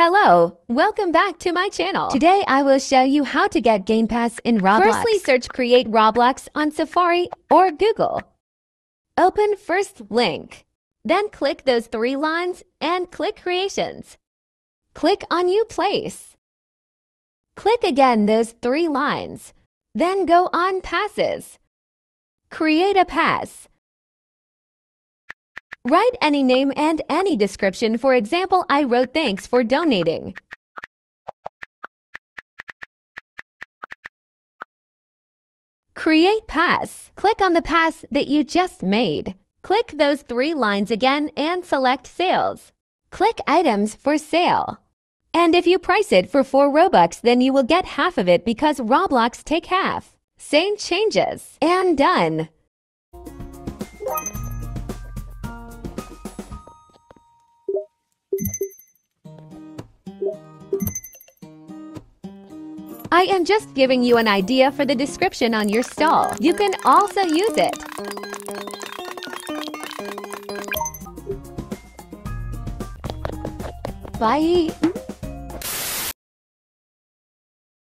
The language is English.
Hello, welcome back to my channel. Today I will show you how to get Game Pass in Roblox. Firstly, search Create Roblox on Safari or Google. Open first link. Then click those three lines and click Creations. Click on New Place. Click again those three lines. Then go on Passes. Create a pass. Write any name and any description. For example, I wrote thanks for donating. Create pass. Click on the pass that you just made. Click those three lines again and select sales. Click items for sale. And if you price it for 4 Robux, then you will get half of it because Roblox take half. Same changes. And done. I am just giving you an idea for the description on your stall. You can also use it. Bye!